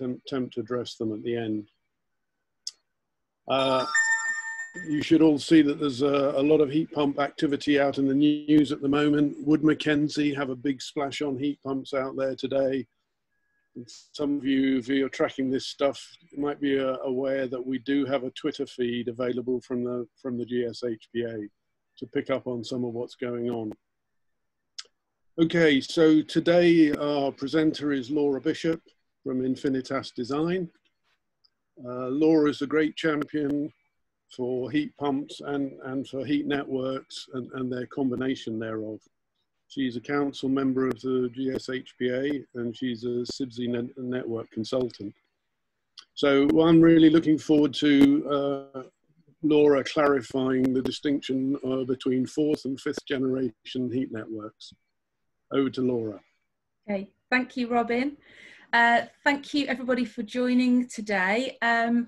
attempt, to address them at the end. Uh, you should all see that there's a, a, lot of heat pump activity out in the news at the moment. Wood Mackenzie have a big splash on heat pumps out there today. And some of you, if you're tracking this stuff, might be uh, aware that we do have a Twitter feed available from the from the GSHPA to pick up on some of what's going on. Okay, so today our presenter is Laura Bishop from Infinitas Design. Uh, Laura is a great champion for heat pumps and, and for heat networks and, and their combination thereof. She's a council member of the GSHPA and she's a CIBSE net network consultant. So I'm really looking forward to uh, Laura clarifying the distinction uh, between fourth and fifth generation heat networks. Over to Laura. Okay, thank you, Robin. Uh, thank you everybody for joining today. Um,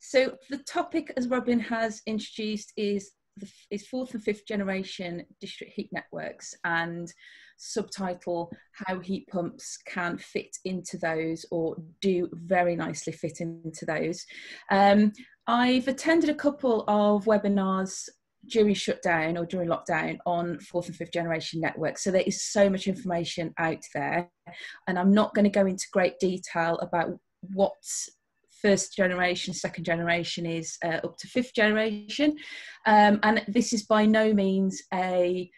so the topic, as Robin has introduced, is the, is fourth and fifth generation district heat networks and subtitle how heat pumps can fit into those or do very nicely fit into those. Um, I've attended a couple of webinars during shutdown or during lockdown on fourth and fifth generation networks. So there is so much information out there, and I'm not going to go into great detail about what first generation, second generation is uh, up to fifth generation. Um, and this is by no means a,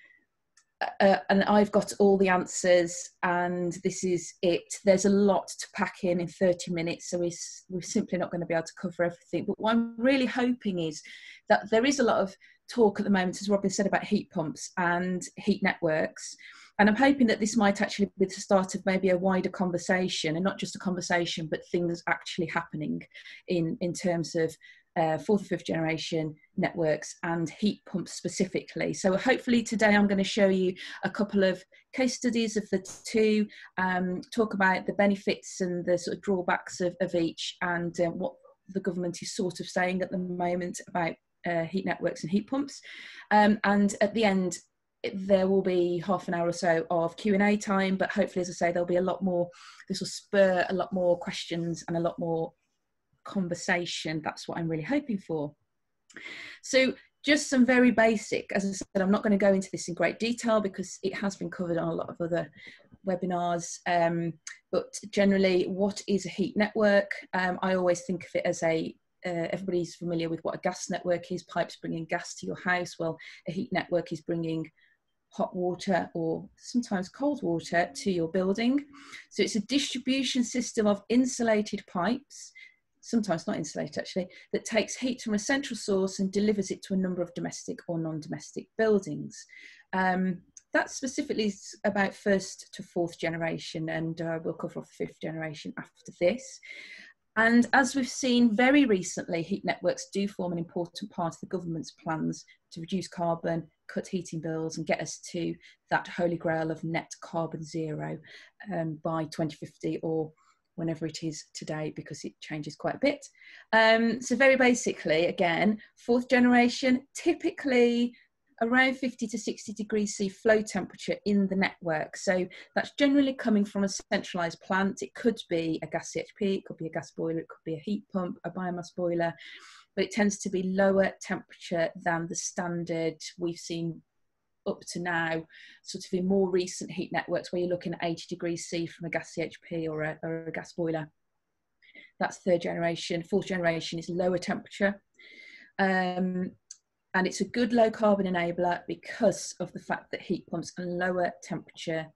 uh, and I've got all the answers, and this is it. There's a lot to pack in in 30 minutes, so we're, we're simply not going to be able to cover everything. But what I'm really hoping is that there is a lot of talk at the moment, as Robin said, about heat pumps and heat networks. And I'm hoping that this might actually be the start of maybe a wider conversation, and not just a conversation, but things actually happening in, in terms of uh, fourth and fifth generation networks and heat pumps specifically. So hopefully today I'm going to show you a couple of case studies of the two, um, talk about the benefits and the sort of drawbacks of, of each and uh, what the government is sort of saying at the moment about uh, heat networks and heat pumps. Um, and at the end, there will be half an hour or so of q&a time but hopefully as i say there'll be a lot more this will spur a lot more questions and a lot more conversation. That's what i'm really hoping for. So just some very basic as i said i'm not going to go into this in great detail because it has been covered on a lot of other webinars um, but generally what is a heat network? Um, i always think of it as a uh, everybody's familiar with what a gas network is pipes bringing gas to your house well a heat network is bringing hot water or sometimes cold water to your building. So it's a distribution system of insulated pipes, sometimes not insulated actually, that takes heat from a central source and delivers it to a number of domestic or non-domestic buildings. Um, that specifically about first to fourth generation and uh, we'll cover off fifth generation after this. And as we've seen very recently, heat networks do form an important part of the government's plans to reduce carbon, cut heating bills, and get us to that holy grail of net carbon zero um, by 2050 or whenever it is today because it changes quite a bit. Um, so, very basically, again, fourth generation typically around 50 to 60 degrees C flow temperature in the network. So that's generally coming from a centralized plant. It could be a gas CHP, it could be a gas boiler, it could be a heat pump, a biomass boiler, but it tends to be lower temperature than the standard we've seen up to now, sort of in more recent heat networks where you're looking at 80 degrees C from a gas CHP or a, or a gas boiler. That's third generation. Fourth generation is lower temperature. Um, and it's a good low carbon enabler because of the fact that heat pumps and lower temperature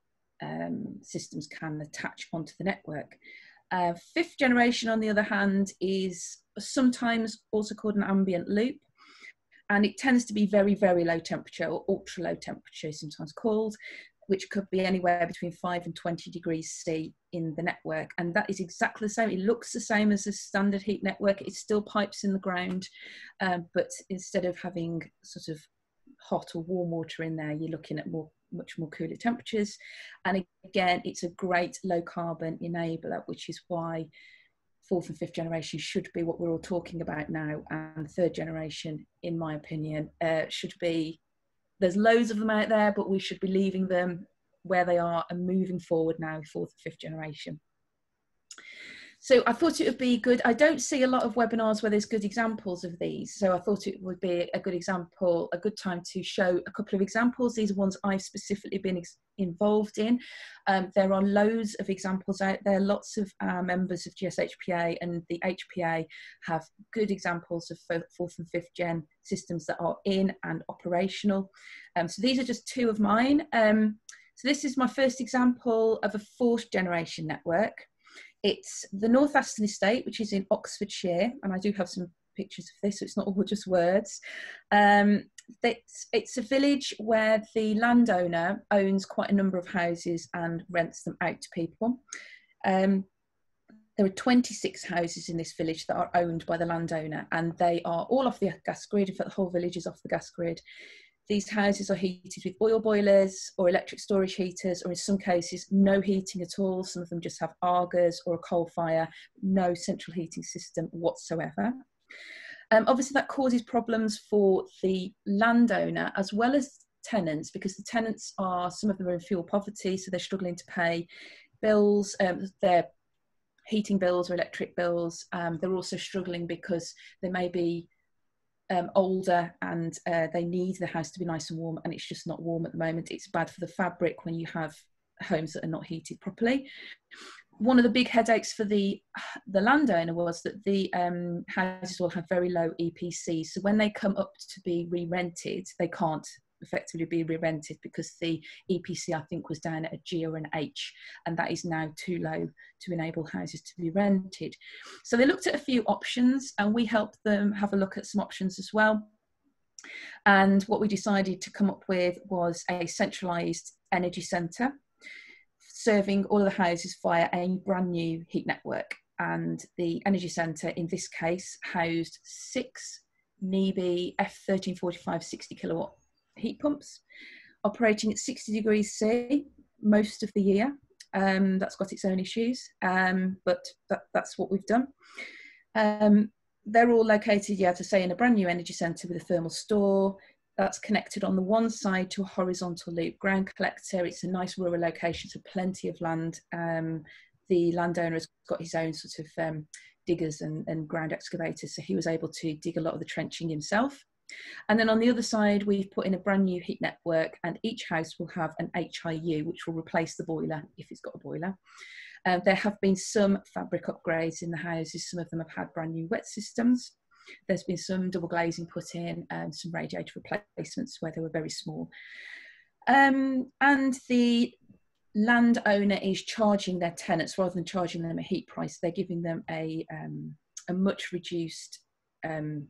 um, systems can attach onto the network. Uh, fifth generation, on the other hand, is sometimes also called an ambient loop, and it tends to be very, very low temperature or ultra low temperature, sometimes called, which could be anywhere between 5 and 20 degrees C in the network. And that is exactly the same. It looks the same as a standard heat network. It's still pipes in the ground, um, but instead of having sort of hot or warm water in there, you're looking at more much more cooler temperatures. And again, it's a great low carbon enabler, which is why fourth and fifth generation should be what we're all talking about now. And third generation, in my opinion, uh, should be there's loads of them out there, but we should be leaving them where they are and moving forward now, fourth and fifth generation. so I thought it would be good. I don't see a lot of webinars where there's good examples of these. So I thought it would be a good example, a good time to show a couple of examples. These are ones I've specifically been involved in. Um, there are loads of examples out there. Lots of uh, members of GSHPA and the HPA have good examples of fourth and fifth gen systems that are in and operational. Um, so these are just two of mine. Um, so this is my first example of a fourth generation network. It's the North Aston Estate, which is in Oxfordshire, and I do have some pictures of this, so it's not all just words. Um, it's, it's a village where the landowner owns quite a number of houses and rents them out to people. Um, there are 26 houses in this village that are owned by the landowner, and they are all off the gas grid. In fact, the whole village is off the gas grid. These houses are heated with oil boilers or electric storage heaters, or in some cases, no heating at all. Some of them just have Agas or a coal fire, no central heating system whatsoever. Um, obviously, that causes problems for the landowner as well as tenants because the tenants are, some of them are in fuel poverty, so they're struggling to pay bills, um, their heating bills or electric bills. Um, they're also struggling because they may be um, older and uh, they need the house to be nice and warm and it's just not warm at the moment. It's bad for the fabric when you have homes that are not heated properly. One of the big headaches for the the landowner was that the um, houses will have very low EPC so when they come up to be re-rented they can't effectively be re-rented because the EPC I think was down at a G or an H and that is now too low to enable houses to be rented. So they looked at a few options and we helped them have a look at some options as well. And what we decided to come up with was a centralised energy centre serving all of the houses via a brand new heat network. And the energy centre in this case housed six NIBE F1345 60 kilowatt heat pumps operating at 60 degrees C most of the year. Um, that's got its own issues, um, but that, that's what we've done. Um, they're all located, yeah, to say, in a brand new energy centre with a thermal store. That's connected on the one side to a horizontal loop ground collector. It's a nice rural location, so plenty of land. Um, the landowner has got his own sort of um, diggers and, and ground excavators, so he was able to dig a lot of the trenching himself. And then on the other side, we've put in a brand new heat network and each house will have an HIU, which will replace the boiler if it's got a boiler. Uh, there have been some fabric upgrades in the houses. Some of them have had brand new wet systems. There's been some double glazing put in and some radiator replacements where they were very small. Um, and the landowner is charging their tenants rather than charging them a heat price. They're giving them a, um, a much reduced um,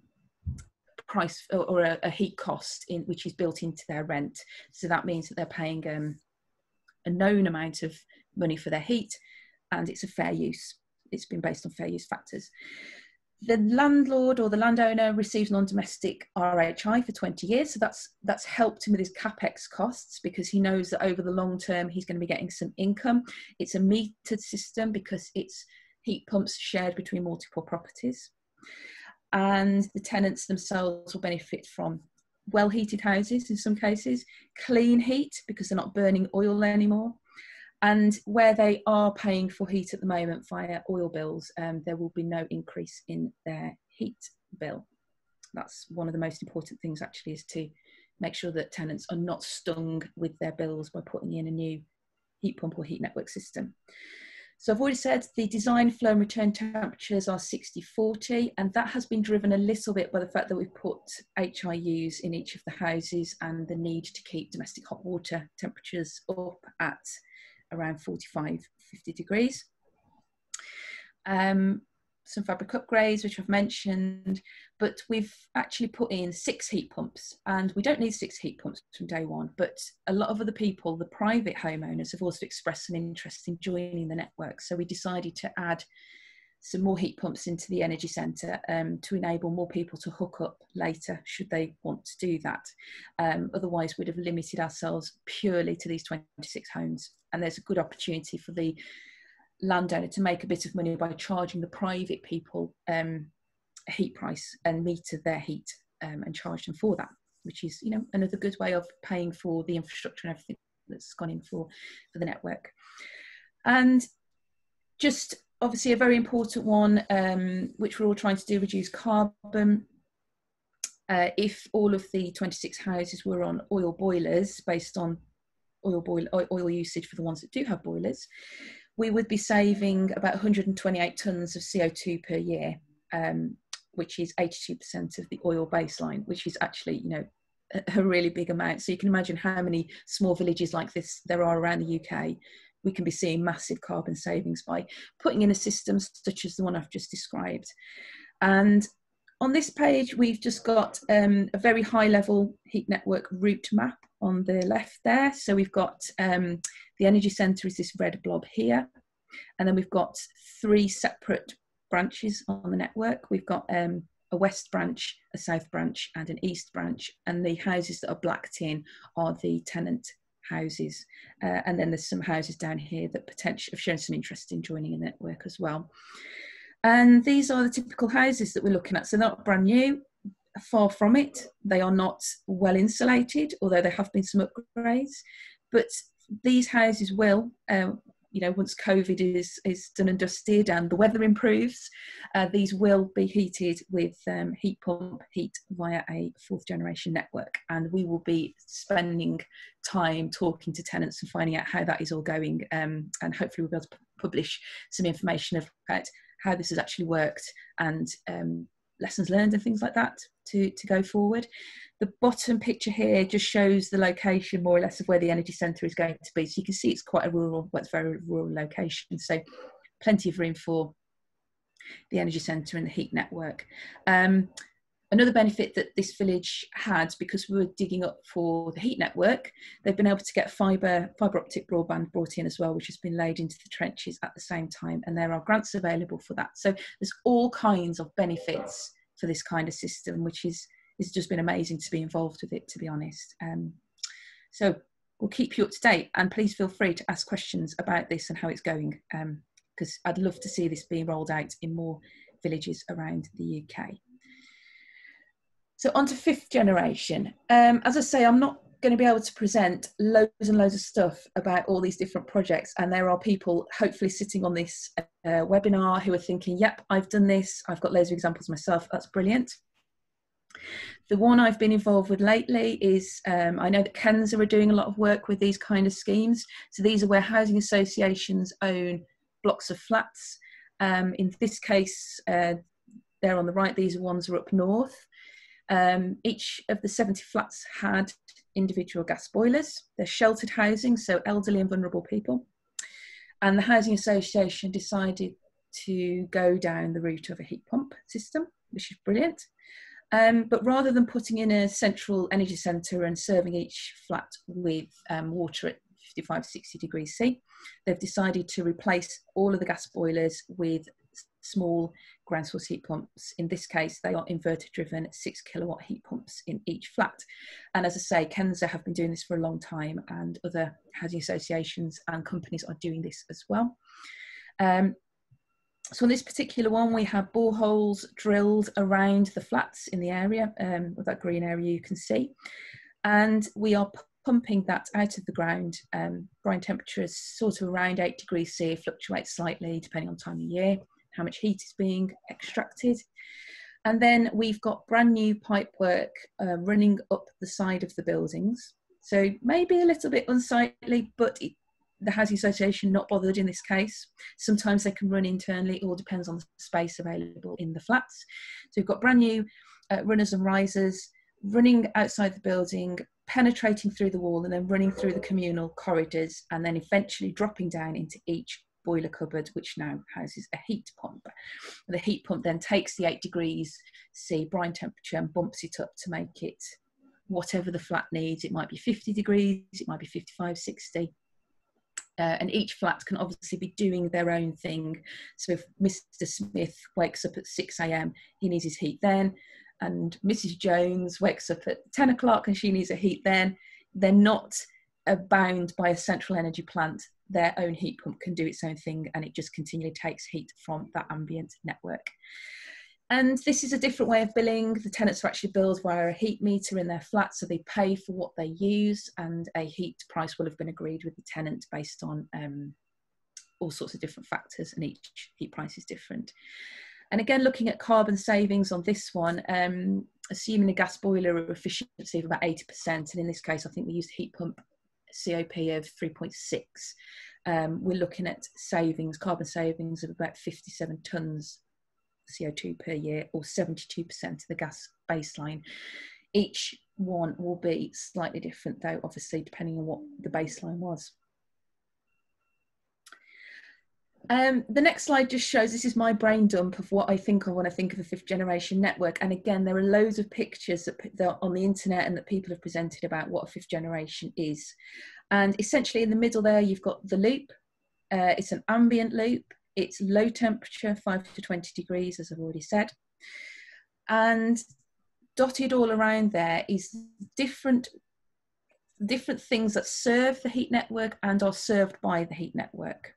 price or, a, a, heat cost in which is built into their rent. So that means that they're paying um, a known amount of money for their heat, and it's a fair use. It's been based on fair use factors. The landlord or the landowner receives non-domestic RHI for 20 years, so that's that's helped him with his capex costs because he knows that over the long term he's going to be getting some income. It's a metered system because it's heat pumps shared between multiple properties and the tenants themselves will benefit from well heated houses in some cases, clean heat because they're not burning oil anymore. And where they are paying for heat at the moment via oil bills, um, there will be no increase in their heat bill. That's one of the most important things actually is to make sure that tenants are not stung with their bills by putting in a new heat pump or heat network system. So I've already said the design flow and return temperatures are 60-40 and that has been driven a little bit by the fact that we've put HIUs in each of the houses and the need to keep domestic hot water temperatures up at around 45, 50 degrees. Um, some fabric upgrades, which I've mentioned, but we've actually put in six heat pumps and we don't need six heat pumps from day one, but a lot of other people, the private homeowners have also expressed an interest in joining the network. So we decided to add some more heat pumps into the energy centre um, to enable more people to hook up later should they want to do that. Um, otherwise, we'd have limited ourselves purely to these 26 homes. And there's a good opportunity for the landowner to make a bit of money by charging the private people um, heat price and meter their heat um, and charge them for that, which is you know another good way of paying for the infrastructure and everything that's gone in for for the network. And just obviously a very important one, um, which we're all trying to do, reduce carbon. Uh, if all of the 26 houses were on oil boilers based on oil, boil, oil usage for the ones that do have boilers, we would be saving about 128 tonnes of CO2 per year, um, which is 82% of the oil baseline, which is actually, you know, a, really big amount. So you can imagine how many small villages like this there are around the UK. We can be seeing massive carbon savings by putting in a system such as the one I've just described. And on this page, we've just got um, a very high level heat network route map on the left there. So we've got um, the energy centre is this red blob here. And then we've got three separate branches on the network. We've got um, a west branch, a south branch, and an east branch. And the houses that are blacked in are the tenant houses. Uh, and then there's some houses down here that potentially have shown some interest in joining a network as well. And these are the typical houses that we're looking at. So they're not brand new, far from it. They are not well insulated, although there have been some upgrades. But these houses will, uh, you know, once COVID is, is done and dusted and the weather improves, uh, these will be heated with um, heat pump heat via a fourth generation network. And we will be spending time talking to tenants and finding out how that is all going. Um, and hopefully we'll be able to publish some information about how this has actually worked and um, lessons learned and things like that to, to go forward. The bottom picture here just shows the location more or less of where the energy centre is going to be. So you can see it's quite a rural, well, it's very rural location. So plenty of room for the energy centre and the heat network. Um, another benefit that this village had because we were digging up for the heat network they've been able to get fibre fibre optic broadband brought in as well which has been laid into the trenches at the same time and there are grants available for that. So there's all kinds of benefits for this kind of system which is it's just been amazing to be involved with it to be honest. Um, so we'll keep you up to date and please feel free to ask questions about this and how it's going because um, i'd love to see this being rolled out in more villages around the uk so on to fifth generation. Um, as I say, I'm not going to be able to present loads and loads of stuff about all these different projects and there are people hopefully sitting on this uh, webinar who are thinking yep i've done this. I've got loads of examples myself. That's brilliant. The one i've been involved with lately is um, i know that kensa are doing a lot of work with these kind of schemes. So these are where housing associations own blocks of flats. Um, in this case uh, they're on the right. These ones are up north um, each of the 70 flats had individual gas boilers. They're sheltered housing, so elderly and vulnerable people. And the Housing Association decided to go down the route of a heat pump system, which is brilliant. Um, but rather than putting in a central energy centre and serving each flat with um, water at 55, 60 degrees C, they've decided to replace all of the gas boilers with small ground source heat pumps. In this case, they are inverter driven six kilowatt heat pumps in each flat. And as I say, Kensa have been doing this for a long time and other housing associations and companies are doing this as well. Um, so on this particular one, we have boreholes drilled around the flats in the area, um, with that green area you can see. And we are pumping that out of the ground. Um, temperature is sort of around 8 degrees C, fluctuates slightly depending on time of year how much heat is being extracted. And then we've got brand new pipework uh, running up the side of the buildings. So maybe a little bit unsightly, but it, the housing association not bothered in this case. Sometimes they can run internally, it all depends on the space available in the flats. So we've got brand new uh, runners and risers running outside the building, penetrating through the wall and then running through the communal corridors and then eventually dropping down into each boiler cupboard, which now houses a heat pump. The heat pump then takes the eight degrees C brine temperature and bumps it up to make it whatever the flat needs. It might be 50 degrees, it might be 55, 60. Uh, and each flat can obviously be doing their own thing. So if Mr. Smith wakes up at 6 a.m., he needs his heat then. And Mrs. Jones wakes up at 10 o'clock and she needs a heat then. They're not bound by a central energy plant their own heat pump can do its own thing and it just continually takes heat from that ambient network. And this is a different way of billing. The tenants are actually billed via a heat meter in their flat, so they pay for what they use, and a heat price will have been agreed with the tenant based on um, all sorts of different factors and each heat price is different. And again, looking at carbon savings on this one, um, assuming a gas boiler efficiency of about 80%, and in this case, I think we used heat pump COP of 3.6, um, we're looking at savings, carbon savings of about 57 tonnes CO2 per year or 72% of the gas baseline. Each one will be slightly different though, obviously, depending on what the baseline was. Um, the next slide just shows this is my brain dump of what I think I want to think of a fifth generation network. And again, there are loads of pictures that, that on the internet and that people have presented about what a fifth generation is. And essentially, in the middle there, you've got the loop. Uh, it's an ambient loop. It's low temperature, 5 to 20 degrees, as I've already said. And dotted all around there is different different things that serve the heat network and are served by the heat network.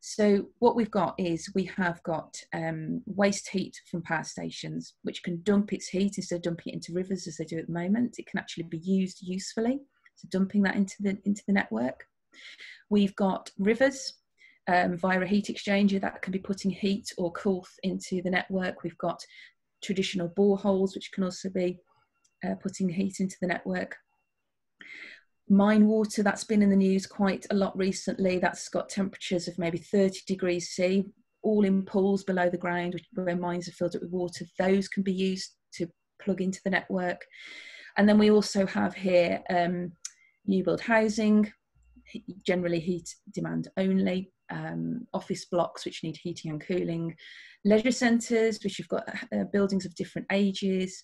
So what we've got is we have got um, waste heat from power stations, which can dump its heat instead of dumping it into rivers as they do at the moment. It can actually be used usefully, so dumping that into the into the network. We've got rivers um, via a heat exchanger that can be putting heat or cool into the network. We've got traditional boreholes, which can also be uh, putting heat into the network. Mine water, that's been in the news quite a lot recently. That's got temperatures of maybe 30 degrees C, all in pools below the ground, where mines are filled up with water. Those can be used to plug into the network. And then we also have here um, new build housing, generally heat demand only, um, office blocks which need heating and cooling, leisure centres which you've got uh, buildings of different ages,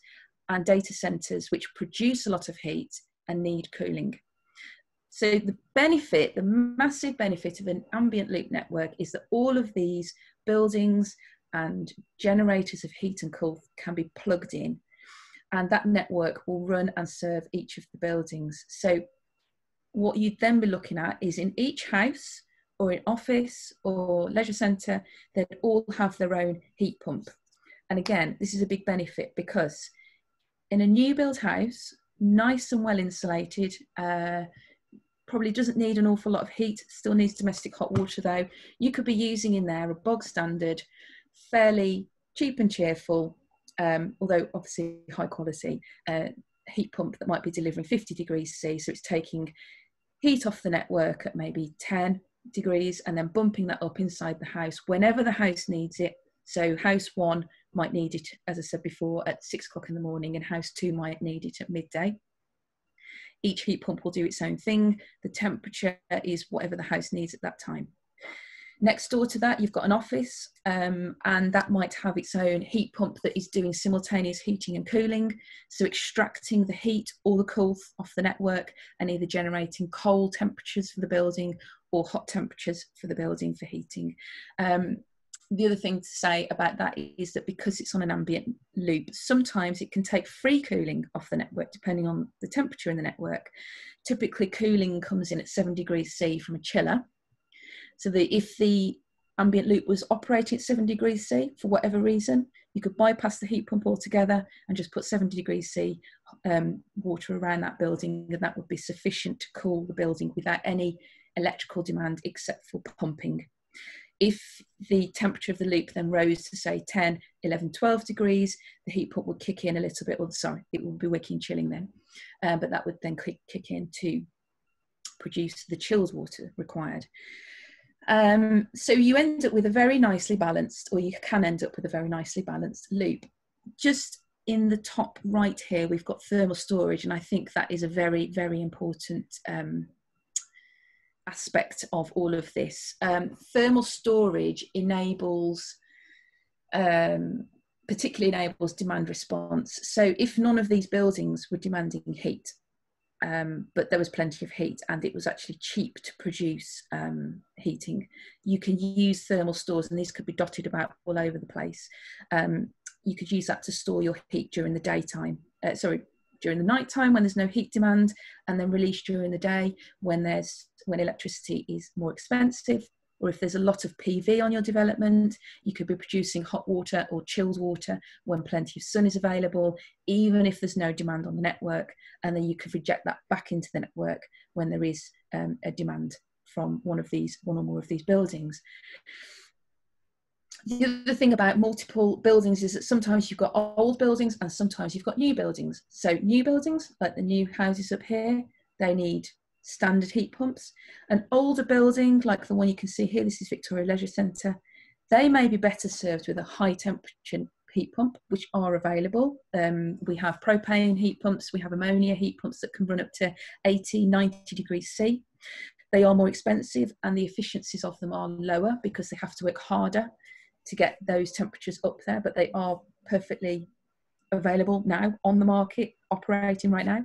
and data centres which produce a lot of heat and need cooling. So the benefit, the massive benefit of an ambient loop network is that all of these buildings and generators of heat and cool can be plugged in and that network will run and serve each of the buildings. So what you'd then be looking at is in each house or in office or leisure centre, they'd all have their own heat pump. And again, this is a big benefit because in a new build house, nice and well insulated, uh, probably doesn't need an awful lot of heat, still needs domestic hot water though. You could be using in there a bog standard, fairly cheap and cheerful, um, although obviously high quality uh, heat pump that might be delivering 50 degrees C. So it's taking heat off the network at maybe 10 degrees and then bumping that up inside the house whenever the house needs it. So house one might need it, as I said before, at six o'clock in the morning, and house two might need it at midday. Each heat pump will do its own thing. The temperature is whatever the house needs at that time. Next door to that, you've got an office, um, and that might have its own heat pump that is doing simultaneous heating and cooling. So, extracting the heat or the cool off the network and either generating cold temperatures for the building or hot temperatures for the building for heating. Um, the other thing to say about that is that because it's on an ambient loop, sometimes it can take free cooling off the network depending on the temperature in the network. Typically, cooling comes in at 7 degrees C from a chiller. So that if the ambient loop was operating at 7 degrees C for whatever reason, you could bypass the heat pump altogether and just put 70 degrees C um, water around that building, and that would be sufficient to cool the building without any electrical demand except for pumping. If the temperature of the loop then rose to say 10, 11, 12 degrees, the heat pump would kick in a little bit, well, sorry, it would be wicking chilling then, uh, but that would then kick, kick in to produce the chilled water required. Um, so you end up with a very nicely balanced, or you can end up with a very nicely balanced loop. Just in the top right here, we've got thermal storage, and I think that is a very, very important um, aspect of all of this. Um, thermal storage enables, um, particularly enables demand response. So if none of these buildings were demanding heat, um, but there was plenty of heat and it was actually cheap to produce um, heating, you can use thermal stores, and these could be dotted about all over the place. Um, you could use that to store your heat during the daytime. Uh, sorry, during the night time when there's no heat demand and then released during the day when there's when electricity is more expensive or if there's a lot of PV on your development, you could be producing hot water or chilled water when plenty of sun is available, even if there's no demand on the network. And then you could reject that back into the network when there is um, a demand from one of these, one or more of these buildings. The other thing about multiple buildings is that sometimes you've got old buildings and sometimes you've got new buildings. So new buildings, like the new houses up here, they need standard heat pumps. An older building, like the one you can see here, this is Victoria Leisure Centre, they may be better served with a high temperature heat pump, which are available. Um, we have propane heat pumps, we have ammonia heat pumps that can run up to 80, 90 degrees C. They are more expensive and the efficiencies of them are lower because they have to work harder to get those temperatures up there, but they are perfectly available now on the market, operating right now.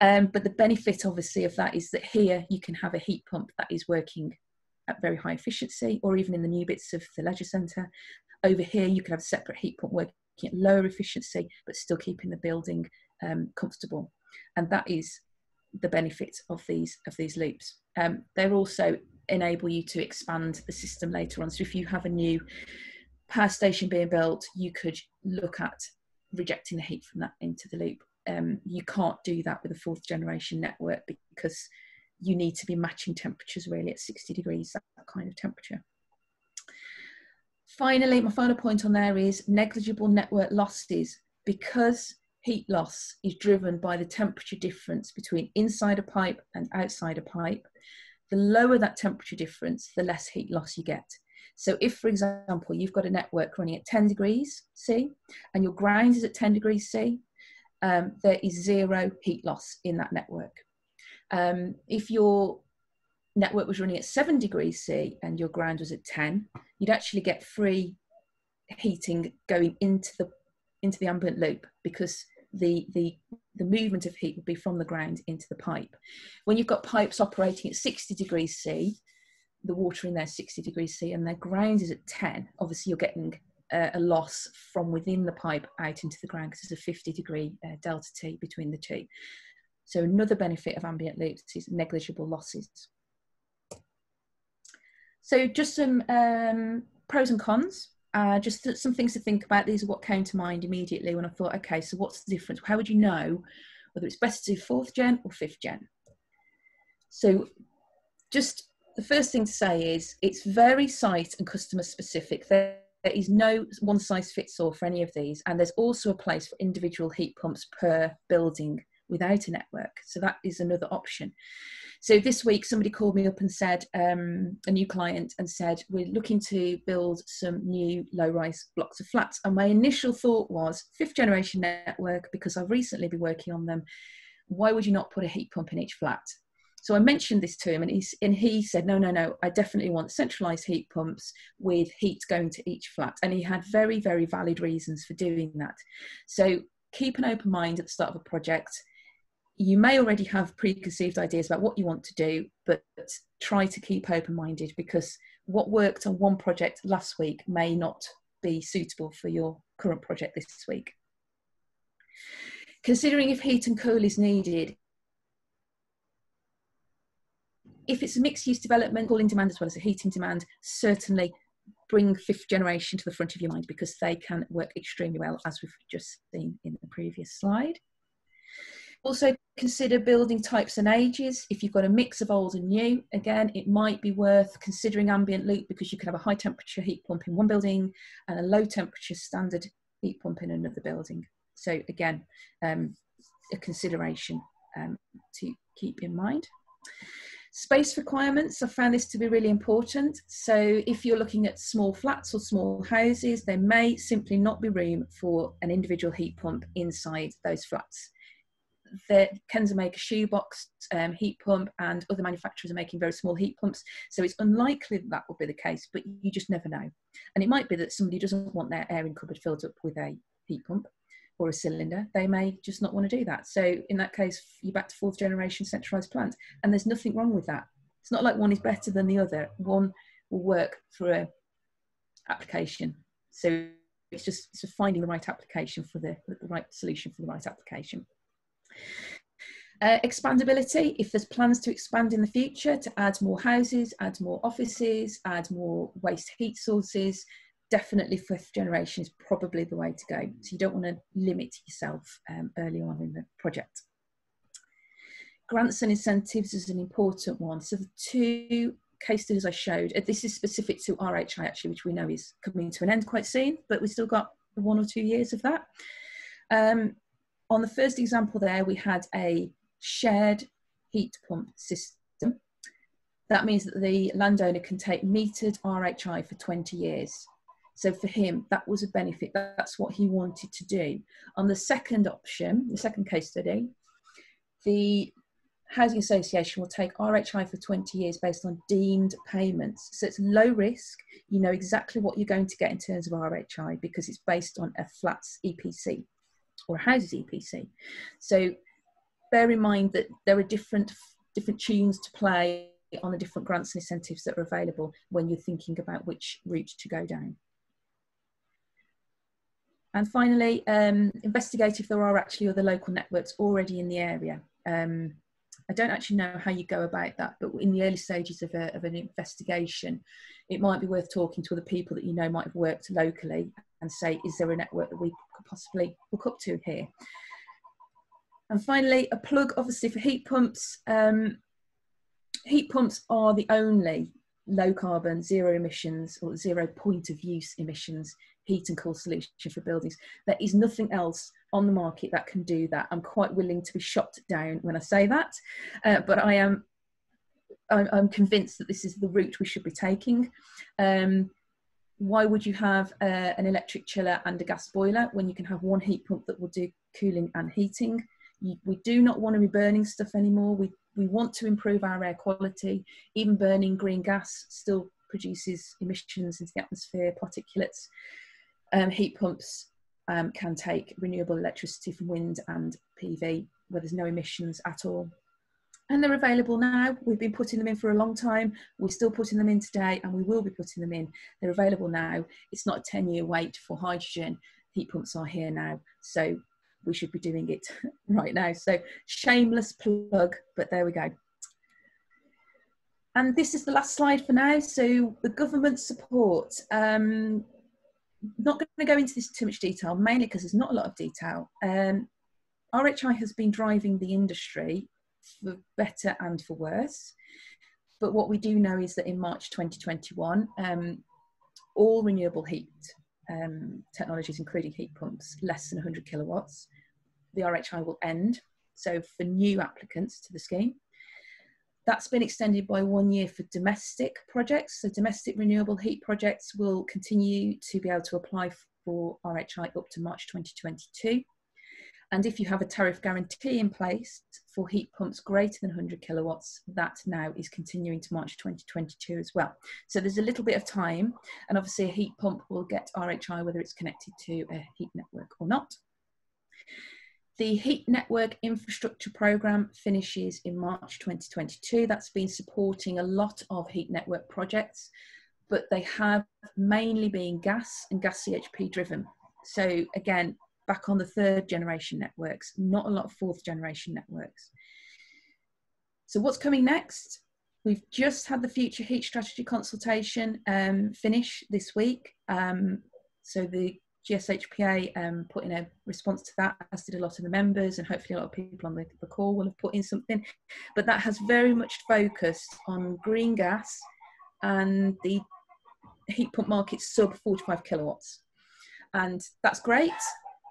Um, but the benefit, obviously, of that is that here you can have a heat pump that is working at very high efficiency, or even in the new bits of the leisure centre. Over here, you can have a separate heat pump working at lower efficiency, but still keeping the building um, comfortable. And that is the benefit of these of these loops. Um, they're also enable you to expand the system later on. So if you have a new power station being built, you could look at rejecting the heat from that into the loop. Um, you can't do that with a fourth generation network because you need to be matching temperatures really at 60 degrees, that kind of temperature. Finally, my final point on there is negligible network losses because heat loss is driven by the temperature difference between inside a pipe and outside a pipe. The lower that temperature difference, the less heat loss you get. So if, for example, you've got a network running at 10 degrees C and your ground is at 10 degrees C, um, there is zero heat loss in that network. Um, if your network was running at 7 degrees C and your ground was at 10, you'd actually get free heating going into the into the ambient loop because the the the movement of heat would be from the ground into the pipe. When you've got pipes operating at 60 degrees C, the water in there 60 degrees C and their ground is at 10, obviously you're getting uh, a loss from within the pipe out into the ground because there's a 50 degree uh, delta T between the two. So another benefit of ambient loops is negligible losses. So just some um, pros and cons. Uh, just some things to think about. These are what came to mind immediately when I thought, okay, so what's the difference? How would you know whether it's better to do fourth gen or fifth gen? So just the first thing to say is it's very site and customer specific. There is no one size fits all for any of these. And there's also a place for individual heat pumps per building without a network. So that is another option. So this week, somebody called me up and said, um, a new client, and said, We're looking to build some new low rise blocks of flats. And my initial thought was, fifth generation network, because I've recently been working on them. Why would you not put a heat pump in each flat? So I mentioned this to him, and he, and he said, No, no, no, I definitely want centralized heat pumps with heat going to each flat. And he had very, very valid reasons for doing that. So keep an open mind at the start of a project you may already have preconceived ideas about what you want to do, but try to keep open minded because what worked on one project last week may not be suitable for your current project this week. Considering if heat and cool is needed, if it's a mixed use development, cooling demand as well as a heating demand, certainly bring fifth generation to the front of your mind because they can work extremely well as we've just seen in the previous slide. Also consider building types and ages. If you've got a mix of old and new, again, it might be worth considering ambient loop because you can have a high temperature heat pump in one building and a low temperature standard heat pump in another building. So again, um, a consideration um, to keep in mind. Space requirements, I found this to be really important. So if you're looking at small flats or small houses, there may simply not be room for an individual heat pump inside those flats that a shoebox um, heat pump and other manufacturers are making very small heat pumps. So it's unlikely that that will be the case, but you just never know. And it might be that somebody doesn't want their airing cupboard filled up with a heat pump or a cylinder. They may just not want to do that. So in that case, you're back to fourth generation centralized plant. And there's nothing wrong with that. It's not like one is better than the other. One will work for a application. So it's just, it's just finding the right application for the, the right solution for the right application. Uh, expandability, if there's plans to expand in the future to add more houses, add more offices, add more waste heat sources, definitely fifth generation is probably the way to go. So you don't want to limit yourself um, early on in the project. grants and incentives is an important one. So the two case studies I showed, uh, this is specific to RHI actually, which we know is coming to an end quite soon, but we've still got one or two years of that. Um, on the first example there, we had a shared heat pump system. That means that the landowner can take metered RHI for 20 years. So for him, that was a benefit. That's what he wanted to do. On the second option, the second case study, the housing association will take RHI for 20 years based on deemed payments. So it's low risk. You know exactly what you're going to get in terms of RHI because it's based on a flats EPC or a houses EPC. So bear in mind that there are different different tunes to play on the different grants and incentives that are available when you're thinking about which route to go down. And finally, um, investigate if there are actually other local networks already in the area. Um, I don't actually know how you go about that, but in the early stages of, a, of an investigation, it might be worth talking to other people that you know might have worked locally and say, is there a network that we could possibly hook up to here? And finally, a plug obviously for heat pumps. Um, heat pumps are the only low carbon, zero emissions or zero point of use emissions heat and cool solution for buildings. There is nothing else on the market that can do that. I'm quite willing to be shot down when I say that, uh, but I am I'm, I'm, convinced that this is the route we should be taking. Um, why would you have uh, an electric chiller and a gas boiler when you can have one heat pump that will do cooling and heating? You, we do not want to be burning stuff anymore. We, we want to improve our air quality. Even burning green gas still produces emissions into the atmosphere, particulates. Um, heat pumps um, can take renewable electricity from wind and PV where there's no emissions at all. And they're available now. We've been putting them in for a long time. We're still putting them in today and we will be putting them in. They're available now. It's not a 10 year wait for hydrogen. Heat pumps are here now. So we should be doing it right now. So shameless plug, but there we go. And this is the last slide for now. So the government support. Um, not going to go into this too much detail, mainly because there's not a lot of detail. Um, RHI has been driving the industry for better and for worse. But what we do know is that in March 2021, um, all renewable heat um, technologies, including heat pumps, less than 100 kilowatts, the RHI will end. So for new applicants to the scheme, that's been extended by one year for domestic projects. So domestic renewable heat projects will continue to be able to apply for RHI up to March 2022. And if you have a tariff guarantee in place for heat pumps greater than 100 kilowatts, that now is continuing to March 2022 as well. So there's a little bit of time, and obviously a heat pump will get RHI whether it's connected to a heat network or not. The Heat Network Infrastructure Programme finishes in March 2022. That's been supporting a lot of heat network projects, but they have mainly been gas and gas CHP driven. So, again, back on the third generation networks, not a lot of fourth generation networks. So, what's coming next? We've just had the Future Heat Strategy consultation um, finish this week. Um, so, the GSHPA um, put in a response to that, as did a lot of the members, and hopefully a lot of people on the, the call will have put in something. But that has very much focused on green gas and the heat pump market sub 45 kilowatts. And that's great.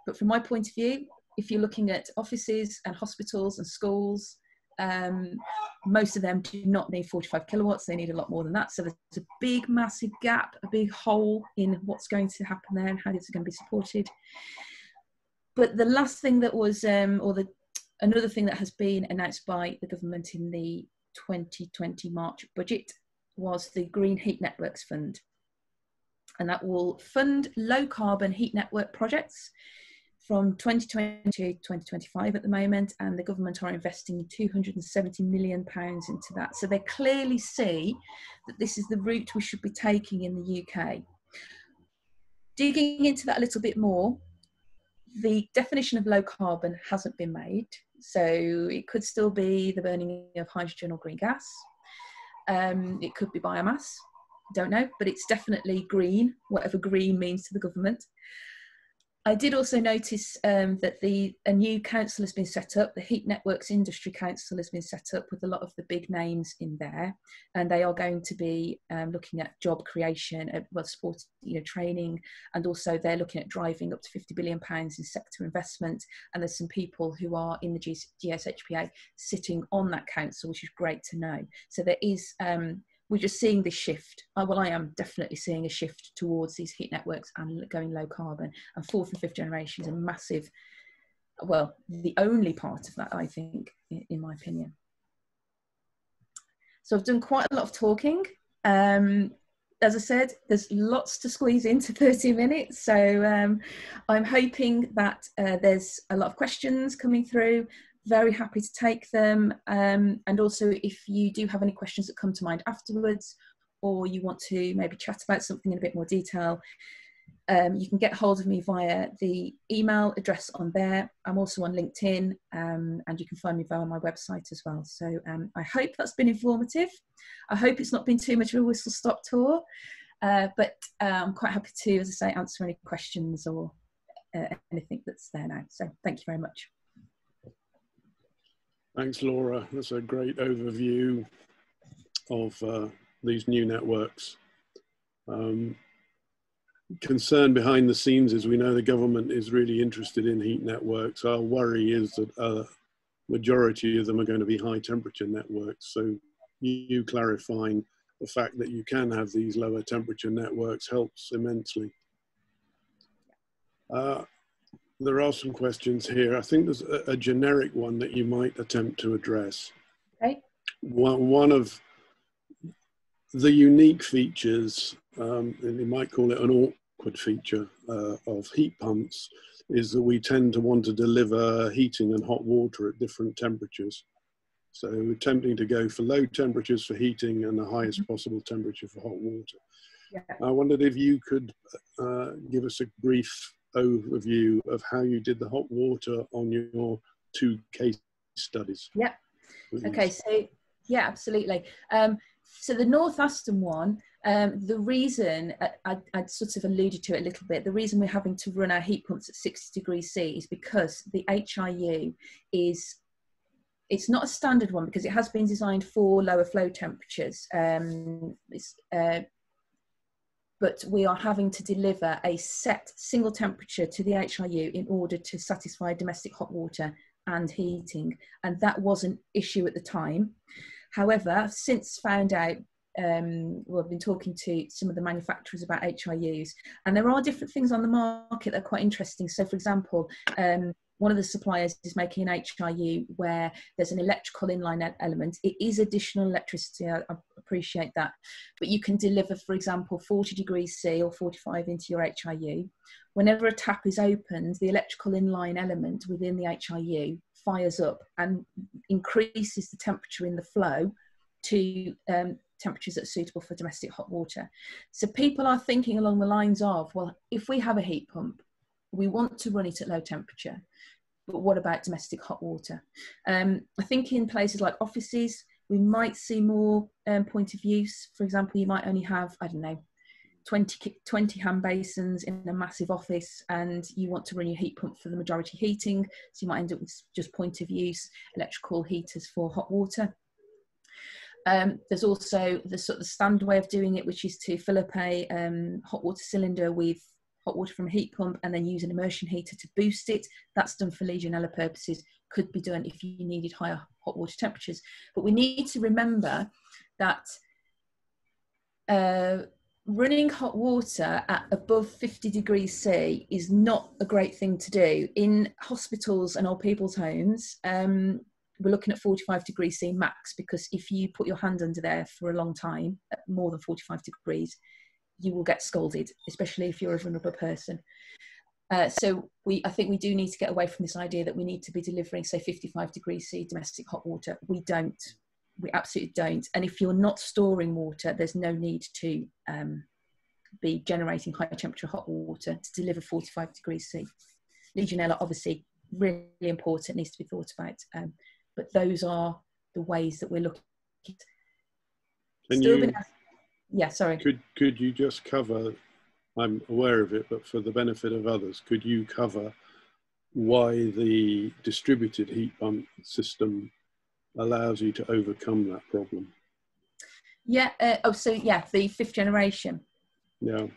But from my point of view, if you're looking at offices and hospitals and schools um, most of them do not need 45 kilowatts, they need a lot more than that. So there's a big, massive gap, a big hole in what's going to happen there and how this is going to be supported. But the last thing that was, um, or the another thing that has been announced by the government in the 2020 March budget was the Green Heat Networks Fund. And that will fund low carbon heat network projects from 2020 to 2025 at the moment, and the government are investing 270 million pounds into that. So they clearly see that this is the route we should be taking in the UK. Digging into that a little bit more, the definition of low carbon hasn't been made. So it could still be the burning of hydrogen or green gas. Um, it could be biomass, don't know, but it's definitely green, whatever green means to the government. I did also notice um, that the a new council has been set up. The Heat Networks Industry Council has been set up with a lot of the big names in there, and they are going to be um, looking at job creation, at, well, sport, you know, training, and also they're looking at driving up to 50 billion pounds in sector investment. And there's some people who are in the GSHPA sitting on that council, which is great to know. So there is um, we're just seeing this shift. Uh, well, I am definitely seeing a shift towards these heat networks and going low carbon. And fourth and fifth generation is a massive, well, the only part of that, I think, in, in my opinion. So I've done quite a lot of talking. Um, as I said, there's lots to squeeze into 30 minutes. So um, I'm hoping that uh, there's a lot of questions coming through very happy to take them. Um, and also, if you do have any questions that come to mind afterwards, or you want to maybe chat about something in a bit more detail, um, you can get hold of me via the email address on there. I'm also on LinkedIn, um, and you can find me via my website as well. So um, I hope that's been informative. I hope it's not been too much of a whistle stop tour, uh, but uh, I'm quite happy to, as I say, answer any questions or uh, anything that's there now. So thank you very much. Thanks, Laura. That's a great overview of uh, these new networks. Um, concern behind the scenes is we know the government is really interested in heat networks. Our worry is that a majority of them are going to be high temperature networks. So you clarifying the fact that you can have these lower temperature networks helps immensely. Uh, there are some questions here. I think there's a, a generic one that you might attempt to address. Okay. One, one of the unique features, um, and you might call it an awkward feature uh, of heat pumps, is that we tend to want to deliver heating and hot water at different temperatures. So we're attempting to go for low temperatures for heating and the highest mm-hmm. possible temperature for hot water. Yeah. I wondered if you could uh, give us a brief overview of how you did the hot water on your two case studies. Yeah. Okay, so yeah, absolutely. Um, so the North Aston one, um, the reason I, I, I, sort of alluded to it a little bit, the reason we're having to run our heat pumps at 60 degrees C is because the HIU is it's not a standard one because it has been designed for lower flow temperatures. Um, it's uh, but we are having to deliver a set single temperature to the HIU in order to satisfy domestic hot water and heating. And that was an issue at the time. However, since found out, um, well, I've been talking to some of the manufacturers about HIUs, and there are different things on the market that are quite interesting. So, for example, um, one of the suppliers is making an HIU where there's an electrical inline element. It is additional electricity, I, appreciate that. But you can deliver, for example, 40 degrees C or 45 into your HIU. Whenever a tap is opened, the electrical inline element within the HIU fires up and increases the temperature in the flow to um, temperatures that are suitable for domestic hot water. So people are thinking along the lines of, well, if we have a heat pump, we want to run it at low temperature but what about domestic hot water? Um, I think in places like offices, we might see more um, point of use. For example, you might only have, I don't know, 20, 20 hand basins in a massive office and you want to run your heat pump for the majority heating. So you might end up with just point of use electrical heaters for hot water. Um, there's also the sort of standard way of doing it, which is to fill up a um, hot water cylinder with hot water from a heat pump and then use an immersion heater to boost it. That's done for Legionella purposes, could be done if you needed higher hot water temperatures. But we need to remember that uh, running hot water at above 50 degrees C is not a great thing to do. In hospitals and old people's homes, um, we're looking at 45 degrees C max because if you put your hand under there for a long time, at more than 45 degrees, you will get scolded, especially if you're a vulnerable person. Uh, so we, I think we do need to get away from this idea that we need to be delivering, say, 55 degrees C domestic hot water. We don't. We absolutely don't. And if you're not storing water, there's no need to um, be generating high temperature hot water to deliver 45 degrees C. Legionella, obviously, really important, needs to be thought about. Um, but those are the ways that we're looking. Can you, yeah, sorry. Could could you just cover I'm aware of it, but for the benefit of others, could you cover why the distributed heat pump system allows you to overcome that problem? Yeah. Uh, oh, so yeah, the fifth generation. Yeah.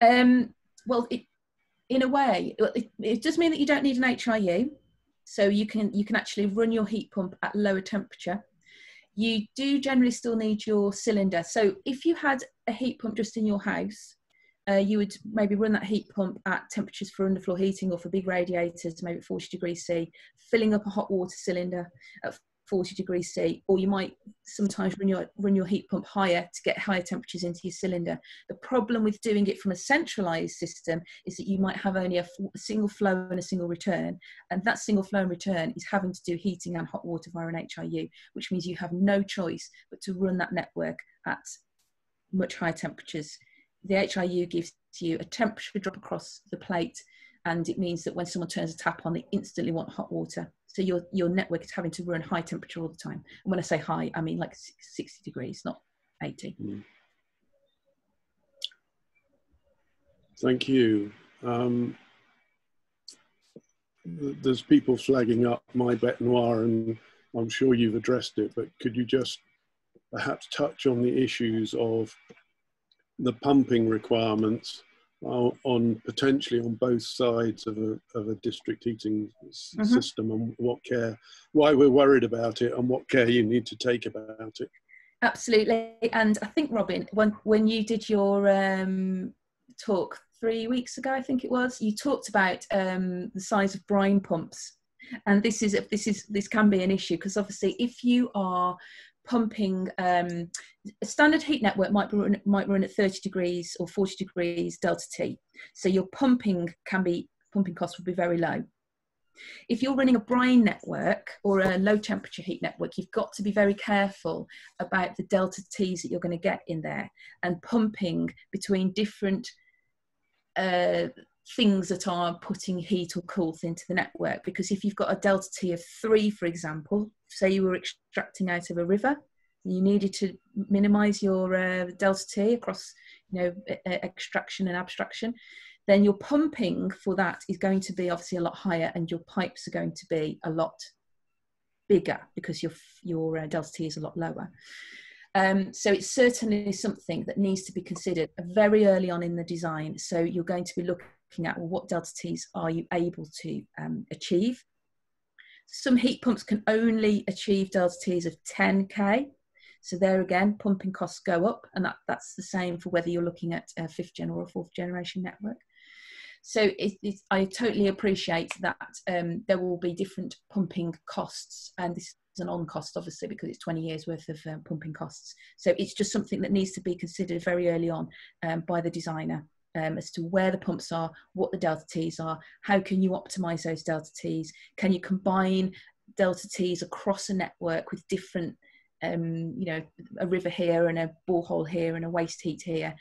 Um, well, it, in a way, it, it does mean that you don't need an HIU, so you can you can actually run your heat pump at lower temperature. You do generally still need your cylinder. So if you had a heat pump just in your house, uh, you would maybe run that heat pump at temperatures for underfloor heating or for big radiators, maybe 40 degrees C, filling up a hot water cylinder at 40 degrees C, or you might sometimes run your, run your heat pump higher to get higher temperatures into your cylinder. The problem with doing it from a centralized system is that you might have only a, a single flow and a single return, and that single flow and return is having to do heating and hot water via an HIU, which means you have no choice but to run that network at much higher temperatures. The HIU gives you a temperature drop across the plate, and it means that when someone turns a tap on, they instantly want hot water so your, your network is having to run high temperature all the time. And when I say high, I mean like 60 degrees, not 80. Mm. Thank you. Um, there's people flagging up my bet noir, and I'm sure you've addressed it, but could you just perhaps touch on the issues of the pumping requirements on potentially on both sides of a, of a district heating mm-hmm. system and what care, why we're worried about it and what care you need to take about it. Absolutely. And I think, Robin, when, when you did your um, talk three weeks ago, I think it was, you talked about um, the size of brine pumps. And this is this is this can be an issue because obviously if you are pumping um, a standard heat network might run, might run at 30 degrees or 40 degrees delta T. So your pumping can be pumping costs will be very low. If you're running a brine network or a low temperature heat network, you've got to be very careful about the delta T's that you're going to get in there and pumping between different uh, things that are putting heat or coolth into the network. Because if you've got a delta T of three, for example, say you were extracting out of a river, you needed to minimize your uh, delta T across, you know, extraction and abstraction, then your pumping for that is going to be obviously a lot higher, and your pipes are going to be a lot bigger because your your uh, delta T is a lot lower. Um, so it's certainly something that needs to be considered very early on in the design. So you're going to be looking looking at well, what delta T's are you able to um, achieve. Some heat pumps can only achieve delta T's of 10k. So there again, pumping costs go up, and that, that's the same for whether you're looking at a fifth gen or a fourth generation network. So it, it, I totally appreciate that um, there will be different pumping costs, and this is an on cost, obviously, because it's 20 years worth of um, pumping costs. So it's just something that needs to be considered very early on um, by the designer um, as to where the pumps are, what the delta T's are, how can you optimize those delta T's? Can you combine delta T's across a network with different, um, you know, a river here and a borehole here and a waste heat here?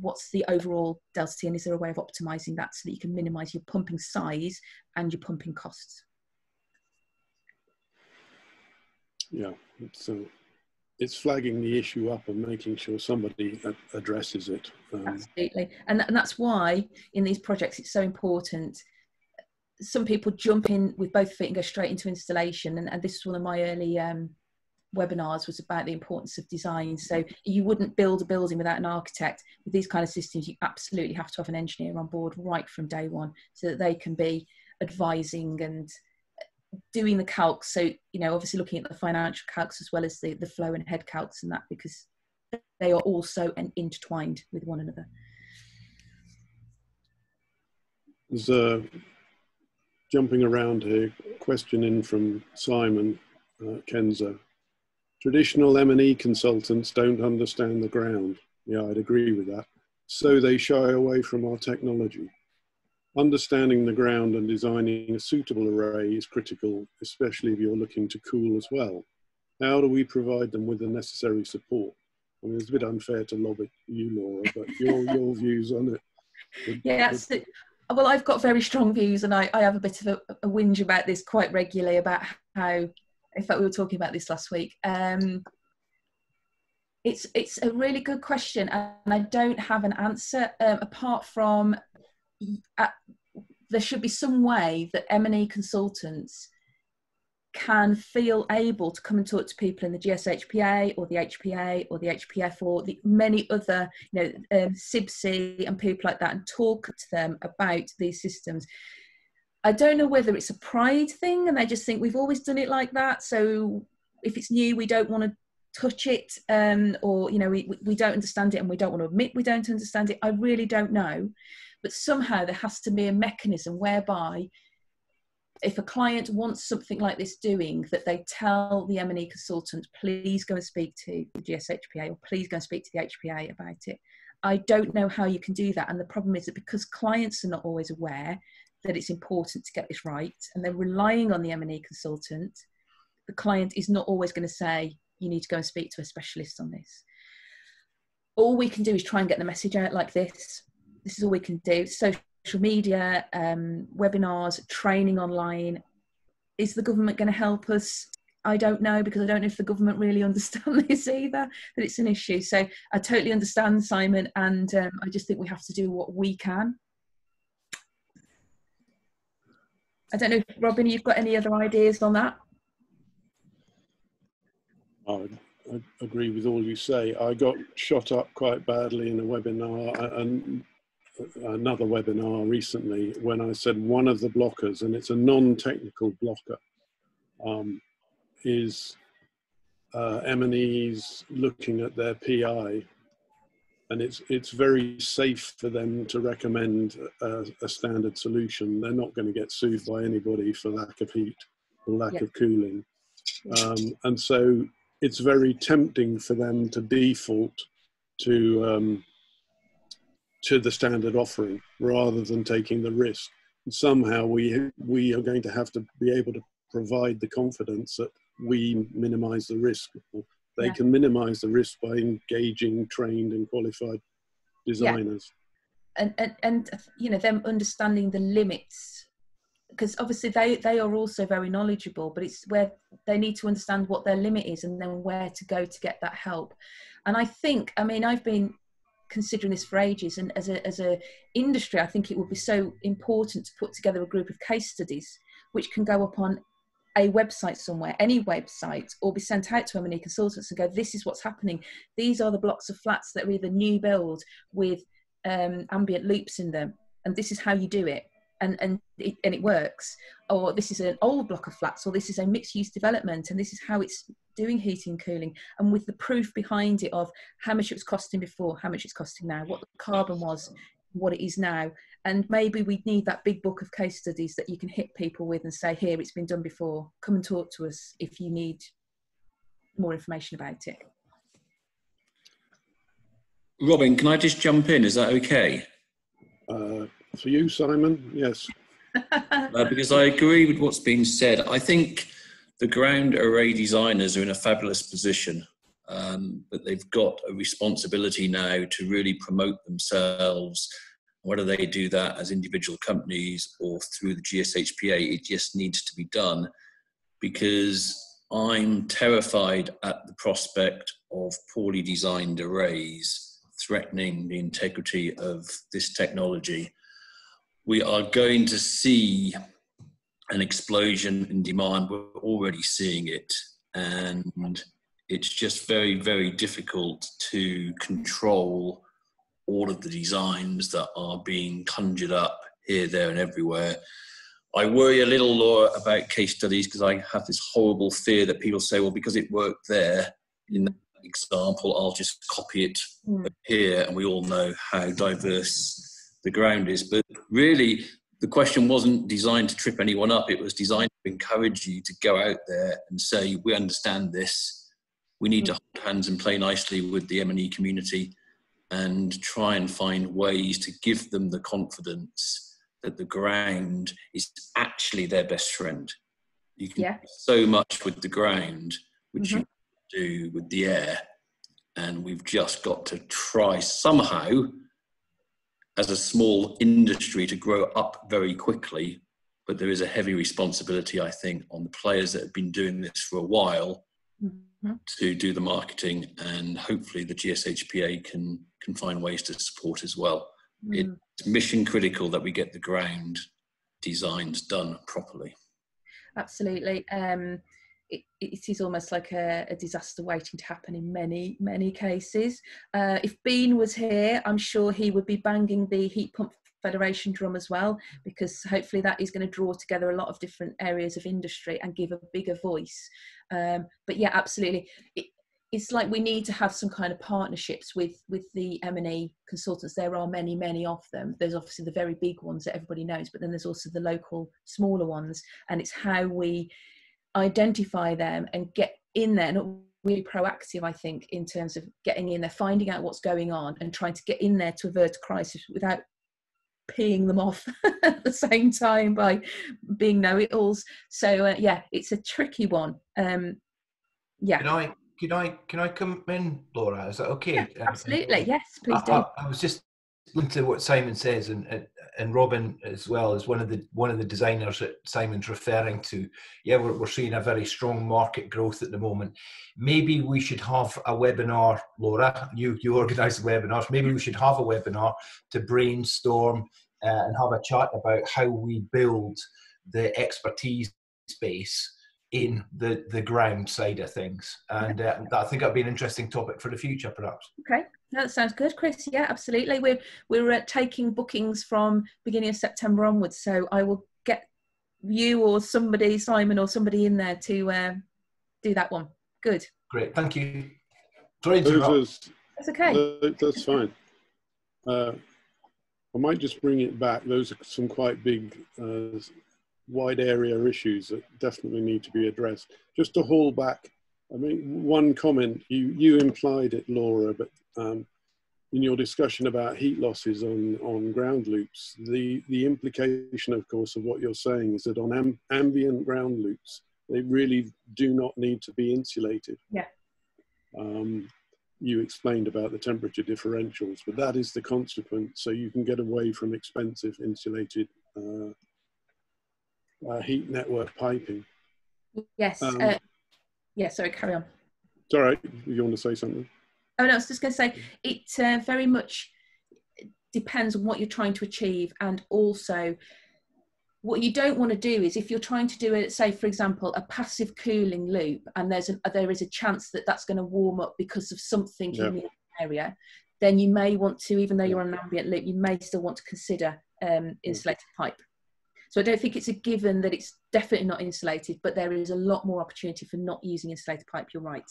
What's the overall delta T and is there a way of optimizing that so that you can minimize your pumping size and your pumping costs? Yeah, so it's flagging the issue up and making sure somebody addresses it. Um, Absolutely, and, and that's why in these projects it's so important. Some people jump in with both feet and go straight into installation, and, and this is one of my early um, webinars was about the importance of design. So you wouldn't build a building without an architect. With these kind of systems, you absolutely have to have an engineer on board right from day one, so that they can be advising and doing the calcs so you know obviously looking at the financial calcs as well as the the flow and head calcs and that because they are also intertwined with one another. There's a jumping around here question in from simon uh, Kensa. Traditional m&e consultants don't understand the ground. Yeah i'd agree with that. So they shy away from our technology Understanding the ground and designing a suitable array is critical, especially if you're looking to cool as well. How do we provide them with the necessary support? I mean, it's a bit unfair to lob at you, Laura, but your, your views on it. Yeah, the, well, I've got very strong views, and I, I have a bit of a, a whinge about this quite regularly about how, in fact, we were talking about this last week. Um, It's it's a really good question, and I don't have an answer um, apart from uh, there should be some way that M&E consultants can feel able to come and talk to people in the GSHPA or the HPA or the HPF or the many other, you know, um, and people like that and talk to them about these systems. I don't know whether it's a pride thing and they just think we've always done it like that. So if it's new, we don't want to touch it um, or, you know, we, we don't understand it and we don't want to admit we don't understand it. I really don't know. But somehow there has to be a mechanism whereby if a client wants something like this doing, that they tell the M&E consultant, please go and speak to the GSHPA or please go and speak to the HPA about it. I don't know how you can do that. And the problem is that because clients are not always aware that it's important to get this right and they're relying on the M&E consultant, the client is not always going to say, you need to go and speak to a specialist on this. All we can do is try and get the message out like this. This is all we can do. Social media, um, webinars, training online. Is the government going to help us? I don't know because I don't know if the government really understand this either, that it's an issue. So I totally understand, Simon, and um, I just think we have to do what we can. I don't know, Robin, you've got any other ideas on that? I agree with all you say. I got shot up quite badly in a webinar and another webinar recently when I said one of the blockers, and it's a non-technical blocker, um, is uh, M&E's looking at their PI, and it's it's very safe for them to recommend a, a standard solution. They're not going to get sued by anybody for lack of heat or lack of cooling, um, and so it's very tempting for them to default to um, to the standard offering rather than taking the risk. And somehow we, we are going to have to be able to provide the confidence that we minimize the risk. They yeah. can minimize the risk by engaging trained and qualified designers. Yeah. And, and, and, you know, them understanding the limits because obviously they they are also very knowledgeable but it's where they need to understand what their limit is and then where to go to get that help and i think i mean i've been considering this for ages and as a as a industry i think it would be so important to put together a group of case studies which can go up on a website somewhere any website or be sent out to M&E consultants and go this is what's happening. These are the blocks of flats that are either new build with um, ambient loops in them and this is how you do it and and it, and it works or this is an old block of flats or this is a mixed use development and this is how it's doing heating and cooling and with the proof behind it of how much it was costing before how much it's costing now what the carbon was what it is now and maybe we'd need that big book of case studies that you can hit people with and say here it's been done before. Come and talk to us if you need more information about it. Robin can i just jump in? Is that okay? Uh, for you, Simon, yes. uh, because I agree with what's been said. I think the ground array designers are in a fabulous position, um, but they've got a responsibility now to really promote themselves. Whether they do that as individual companies or through the GSHPA, it just needs to be done because I'm terrified at the prospect of poorly designed arrays threatening the integrity of this technology we are going to see an explosion in demand. We're already seeing it. And it's just very, very difficult to control all of the designs that are being conjured up here, there, and everywhere. I worry a little, Laura, about case studies because I have this horrible fear that people say, well, because it worked there in that example, I'll just copy it mm. here. And we all know how diverse the ground is. But really, the question wasn't designed to trip anyone up. It was designed to encourage you to go out there and say, "We understand this. We need to hold hands and play nicely with the M&E community, and try and find ways to give them the confidence that the ground is actually their best friend. You can yeah. do so much with the ground, which mm-hmm. you do with the air, and we've just got to try somehow." As a small industry to grow up very quickly, but there is a heavy responsibility, I think, on the players that have been doing this for a while mm-hmm. to do the marketing, and hopefully the GSHPA can can find ways to support as well. Mm. It's mission critical that we get the ground designs done properly. Absolutely. Um, it, it is almost like a, a, disaster waiting to happen in many, many cases. Uh, if Bean was here, I'm sure he would be banging the heat pump federation drum as well because hopefully that is going to draw together a lot of different areas of industry and give a bigger voice. Um, but yeah absolutely. It, it's like we need to have some kind of partnerships with with the m&e consultants. There are many many of them. There's obviously the very big ones that everybody knows but then there's also the local smaller ones. And it's how we identify them and get in there not really proactive i think in terms of getting in there finding out what's going on and trying to get in there to avert a crisis without peeing them off at the same time by being know-it-alls. So uh, yeah, it's a tricky one. Um, yeah. Can I can I can I come in, Laura? Is that okay? Yeah, um, absolutely. Um, yes, please do. I, I, was just listening to what Simon says, and, and and Robin as well is one of the one of the designers that Simon's referring to. Yeah, we're, we're seeing a very strong market growth at the moment. Maybe we should have a webinar, Laura. You you organise the webinars. Maybe we should have a webinar to brainstorm uh, and have a chat about how we build the expertise base in the the ground side of things and uh, i think that'd be an interesting topic for the future perhaps okay that sounds good chris. Yeah absolutely. We're we're uh, taking bookings from beginning of september onwards so i will get you or somebody simon or somebody in there to uh, do that one. Good. Great. Thank you. Sorry that's okay. that's fine. Uh, i might just bring it back. Those are some quite big uh, wide area issues that definitely need to be addressed. Just to haul back, I mean, one comment, you, you implied it, Laura, but um, in your discussion about heat losses on, on ground loops, the, the implication, of course, of what you're saying is that on am, ambient ground loops, they really do not need to be insulated. Yeah. Um, you explained about the temperature differentials, but that is the consequence. So you can get away from expensive insulated uh, uh, heat network piping. Yes. Um, uh, yeah, sorry, carry on. It's all right. You want to say something? Oh, no, I was just going to say it uh, very much depends on what you're trying to achieve and also what you don't want to do is if you're trying to do it say for example a passive cooling loop and there's a, there is a chance that that's going to warm up because of something yeah. in the area then you may want to even though you're on an ambient loop you may still want to consider um, insulated pipe so I don't think it's a given that it's definitely not insulated, but there is a lot more opportunity for not using insulated pipe. You're right.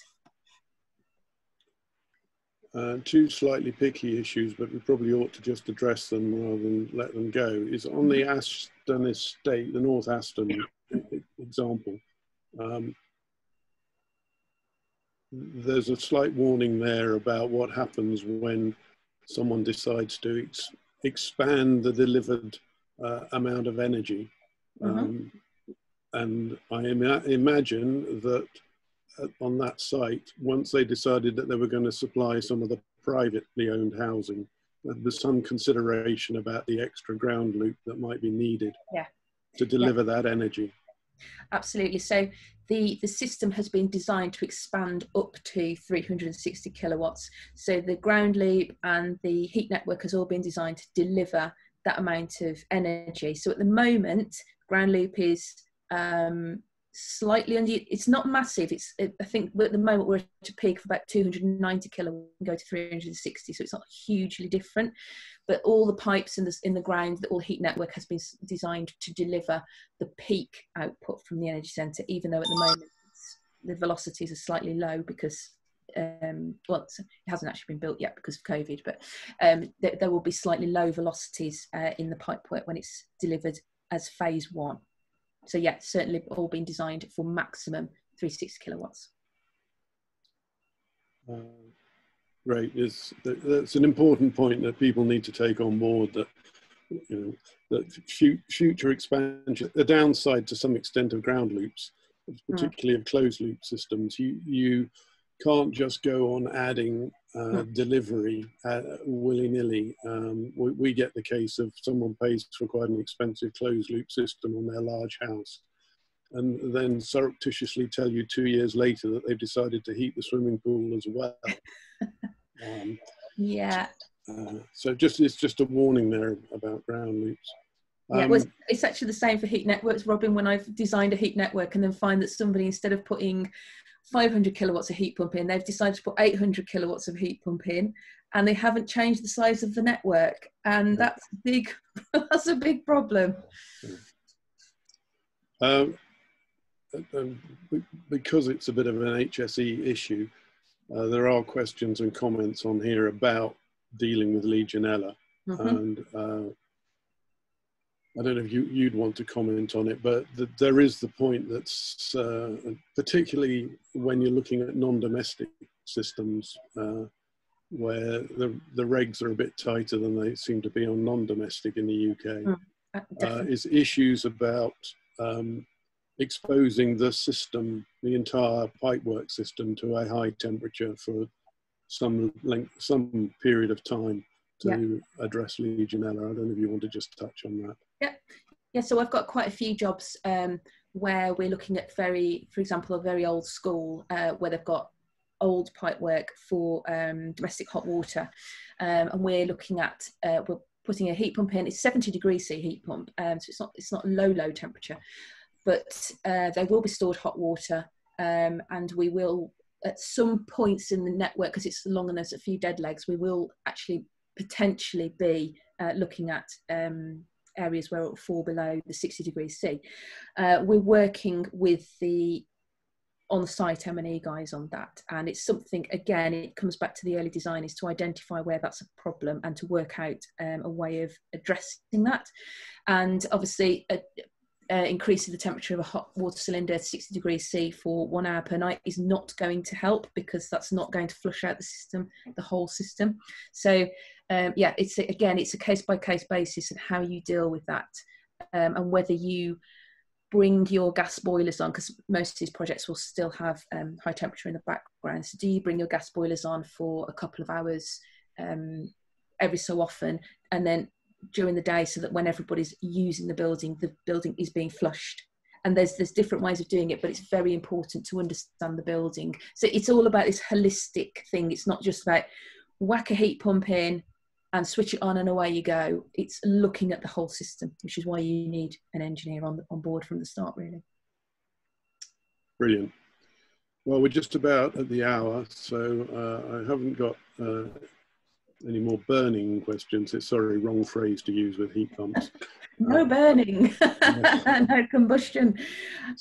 Uh, two slightly picky issues, but we probably ought to just address them rather than let them go. Is on the Aston estate, the North Aston example. Um, there's a slight warning there about what happens when someone decides to ex expand the delivered uh, amount of energy. Mm-hmm. Um, and I Im- imagine that on that site, once they decided that they were going to supply some of the privately owned housing, there's some consideration about the extra ground loop that might be needed yeah. to deliver yeah. that energy. Absolutely. So the, the system has been designed to expand up to 360 kilowatts. So the ground loop and the heat network has all been designed to deliver that amount of energy. So at the moment, ground loop is um, slightly under. It's not massive. It's it, I think at the moment we're at a peak of about 290 kilo and go to 360. So it's not hugely different. But all the pipes in the in the ground, the all heat network has been designed to deliver the peak output from the energy centre. Even though at the moment the velocities are slightly low because um, well, it hasn't actually been built yet because of COVID, but um, there, there, will be slightly low velocities uh, in the pipework when it's delivered as phase one. So yeah, certainly all been designed for maximum 360 kilowatts. Uh, right, it's, that's an important point that people need to take on board that you know that future expansion, the downside to some extent of ground loops, particularly mm. of closed loop systems, you you can't just go on adding uh, delivery uh, willy nilly. Um, we, we, get the case of someone pays for quite an expensive closed loop system on their large house. and then surreptitiously tell you two years later that they've decided to heat the swimming pool as well. um, yeah. Uh, so just it's just a warning there about ground loops. Um, yeah, it was, it's actually the same for heat networks, Robin. When I've designed a heat network and then find that somebody instead of putting 500 kilowatts of heat pump in, they've decided to put 800 kilowatts of heat pump in, and they haven't changed the size of the network, and that's big. that's a big problem. Um, um, because it's a bit of an HSE issue, uh, there are questions and comments on here about dealing with Legionella, mm-hmm. and uh, I don't know if you, would want to comment on it, but the, there is the point that's uh, particularly when you're looking at non-domestic systems uh, where the, the regs are a bit tighter than they seem to be on non-domestic in the UK, mm, uh, uh, is issues about um, exposing the system, the entire pipework system to a high temperature for some length, some period of time to yeah. address Legionella. I don't know if you want to just touch on that. Yeah, yeah. So I've got quite a few jobs um, where we're looking at very, for example, a very old school uh, where they've got old pipework for um, domestic hot water, um, and we're looking at uh, we're putting a heat pump in. It's 70 degrees C heat pump, um, so it's not it's not low low temperature, but uh, there will be stored hot water, um, and we will at some points in the network because it's long and there's a few dead legs. We will actually potentially be uh, looking at um, areas where it will fall below the 60 degrees C. Uh, we're working with the on-site M&E guys on that and it's something again it comes back to the early design is to identify where that's a problem and to work out um, a way of addressing that and obviously uh, uh, increasing the temperature of a hot water cylinder to 60 degrees C for one hour per night is not going to help because that's not going to flush out the system, the whole system. So um, yeah, it's again, it's a case by case basis and how you deal with that um, and whether you bring your gas boilers on because most of these projects will still have um, high temperature in the background. So do you bring your gas boilers on for a couple of hours um, every so often and then during the day so that when everybody's using the building, the building is being flushed. And there's there's different ways of doing it, but it's very important to understand the building. So it's all about this holistic thing. It's not just about whack a heat pump in and switch it on and away you go. It's looking at the whole system, which is why you need an engineer on on board from the start, really. Brilliant. Well, we're just about at the hour, so uh, I haven't got uh, any more burning questions. It's sorry, wrong phrase to use with heat pumps. no burning, no combustion.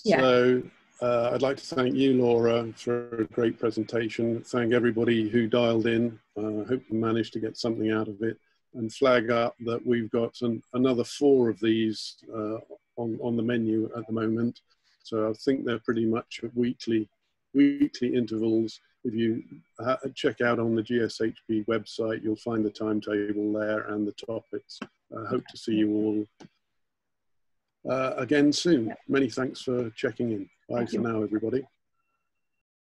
Yeah. So uh, I'd like to thank you, Laura, for a great presentation. Thank everybody who dialed in. I uh, hope you managed to get something out of it and flag up that we've got an, another four of these uh, on, on the menu at the moment. So I think they're pretty much weekly, weekly intervals if you check out on the GSHB website, you'll find the timetable there and the topics. I hope to see you all uh, again soon. Many thanks for checking in. Bye Thank for you. now, everybody.